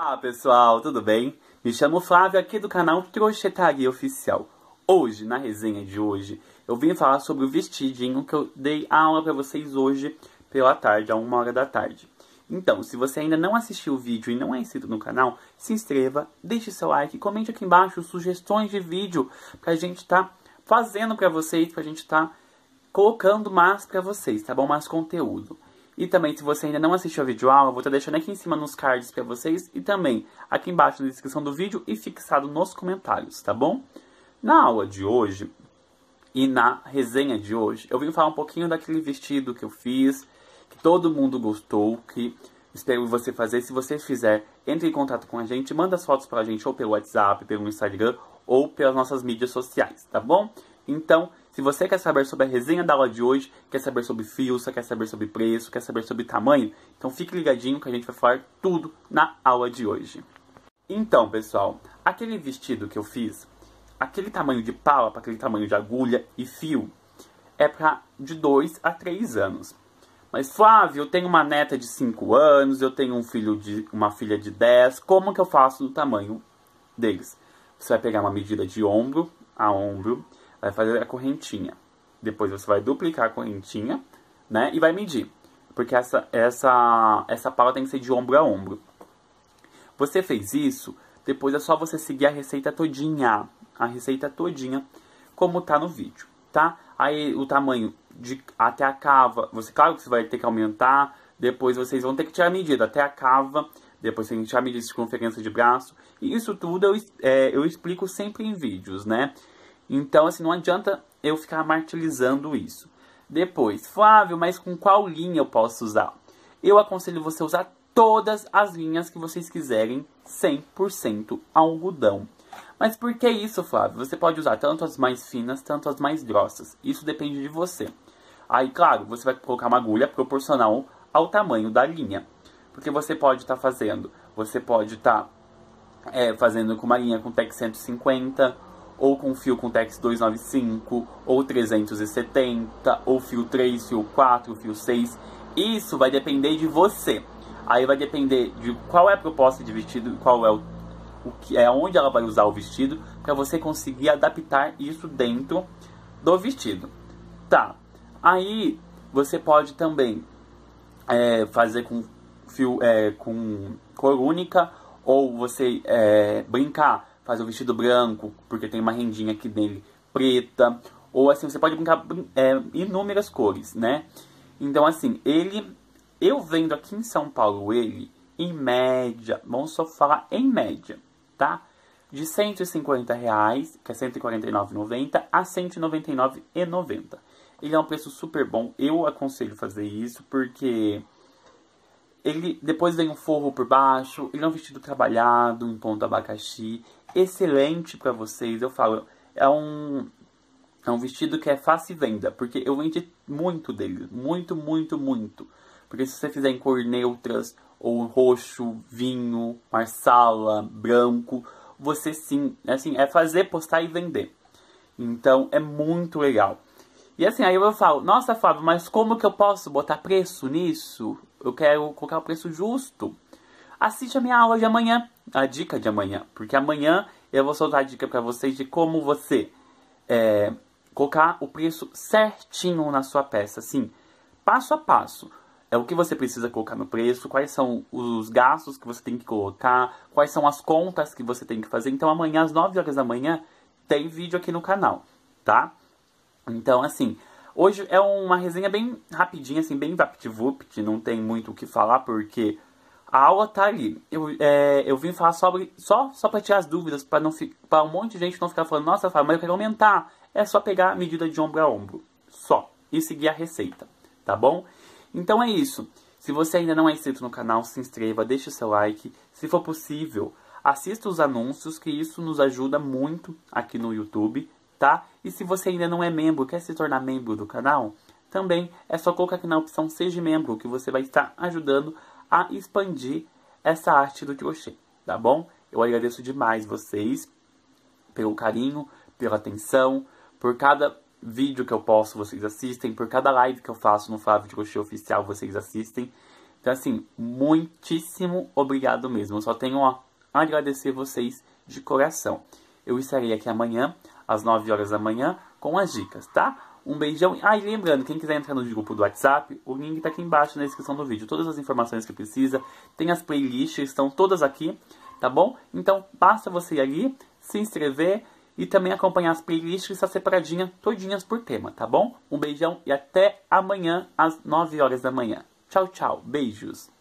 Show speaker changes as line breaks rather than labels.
Olá pessoal, tudo bem? Me chamo Flávio aqui do canal Crochetaria Oficial. Hoje, na resenha de hoje, eu vim falar sobre o vestidinho que eu dei aula para vocês hoje pela tarde, a uma hora da tarde. Então, se você ainda não assistiu o vídeo e não é inscrito no canal, se inscreva, deixe seu like, comente aqui embaixo sugestões de vídeo pra gente tá fazendo pra vocês, pra gente tá colocando mais pra vocês, tá bom? Mais conteúdo. E também, se você ainda não assistiu a videoaula, vou estar deixando aqui em cima nos cards para vocês e também aqui embaixo na descrição do vídeo e fixado nos comentários, tá bom? Na aula de hoje e na resenha de hoje, eu vim falar um pouquinho daquele vestido que eu fiz, que todo mundo gostou, que espero você fazer. Se você fizer, entre em contato com a gente, manda as fotos para a gente ou pelo WhatsApp, pelo Instagram ou pelas nossas mídias sociais, tá bom? Então, se você quer saber sobre a resenha da aula de hoje, quer saber sobre fios, quer saber sobre preço, quer saber sobre tamanho, então fique ligadinho que a gente vai falar tudo na aula de hoje. Então, pessoal, aquele vestido que eu fiz, aquele tamanho de pala para aquele tamanho de agulha e fio, é para de 2 a 3 anos. Mas Flávio, eu tenho uma neta de 5 anos, eu tenho um filho de uma filha de 10, como que eu faço o tamanho deles? Você vai pegar uma medida de ombro a ombro, vai fazer a correntinha. Depois você vai duplicar a correntinha, né? E vai medir. Porque essa, essa, essa pala tem que ser de ombro a ombro. Você fez isso, depois é só você seguir a receita todinha. A receita todinha, como tá no vídeo, tá? Aí o tamanho de até a cava, você claro que você vai ter que aumentar, depois vocês vão ter que tirar a medida até a cava, depois tem que tirar a medida de circunferência de braço. E isso tudo eu, é, eu explico sempre em vídeos, né? Então, assim, não adianta eu ficar martirizando isso. Depois, Flávio, mas com qual linha eu posso usar? Eu aconselho você usar todas as linhas que vocês quiserem, 100% algodão. Mas por que isso, Flávio? Você pode usar tanto as mais finas, tanto as mais grossas. Isso depende de você. Aí, claro, você vai colocar uma agulha proporcional ao tamanho da linha. Porque você pode estar tá fazendo, você pode estar tá, é, fazendo com uma linha com TEC 150, ou com fio com Tex 295, ou 370, ou fio 3, fio 4, fio 6. Isso vai depender de você. Aí vai depender de qual é a proposta de vestido, qual é o, o que é onde ela vai usar o vestido, para você conseguir adaptar isso dentro do vestido. Tá. Aí você pode também é, fazer com fio é, com cor única ou você é, brincar fazer o vestido branco, porque tem uma rendinha aqui dele preta. Ou assim, você pode brincar é, inúmeras cores, né? Então, assim, ele... Eu vendo aqui em São Paulo ele, em média, vamos só falar em média, tá? De 150 reais, que é 149,90, a 199,90. Ele é um preço super bom. Eu aconselho fazer isso porque ele depois vem um forro por baixo, ele é um vestido trabalhado em ponto abacaxi excelente para vocês. Eu falo, é um, é um vestido que é fácil venda, porque eu vendi muito dele, muito, muito, muito. Porque se você fizer em cor neutras, ou roxo, vinho, marsala, branco, você sim, assim, é fazer, postar e vender. Então, é muito legal. E assim, aí eu falo, nossa, Fábio, mas como que eu posso botar preço nisso? Eu quero colocar o preço justo assiste a minha aula de amanhã, a dica de amanhã, porque amanhã eu vou soltar a dica para vocês de como você é, colocar o preço certinho na sua peça, assim, passo a passo. É o que você precisa colocar no preço, quais são os gastos que você tem que colocar, quais são as contas que você tem que fazer. Então amanhã às 9 horas da manhã tem vídeo aqui no canal, tá? Então assim, hoje é uma resenha bem rapidinha, assim, bem vapt-vupt, não tem muito o que falar porque a aula tá ali. Eu, é, eu vim falar sobre, só, só para tirar as dúvidas, para não para um monte de gente não ficar falando, nossa, Fábio, mas eu quero aumentar. É só pegar a medida de ombro a ombro. Só. E seguir a receita. Tá bom? Então é isso. Se você ainda não é inscrito no canal, se inscreva, deixe o seu like. Se for possível, assista os anúncios, que isso nos ajuda muito aqui no YouTube, tá? E se você ainda não é membro, quer se tornar membro do canal, também é só colocar aqui na opção Seja Membro, que você vai estar ajudando a expandir essa arte do crochê, tá bom? Eu agradeço demais vocês pelo carinho, pela atenção, por cada vídeo que eu posto vocês assistem, por cada live que eu faço no Flávio de Crochê Oficial vocês assistem. Então, assim, muitíssimo obrigado mesmo. Eu só tenho a agradecer vocês de coração. Eu estarei aqui amanhã, às 9 horas da manhã, com as dicas, tá? Um beijão. Ah, e lembrando, quem quiser entrar no grupo do WhatsApp, o link tá aqui embaixo na descrição do vídeo. Todas as informações que precisa. Tem as playlists, estão todas aqui, tá bom? Então, basta você ir ali, se inscrever e também acompanhar as playlists está separadinha, todinhas por tema, tá bom? Um beijão e até amanhã às 9 horas da manhã. Tchau, tchau. Beijos.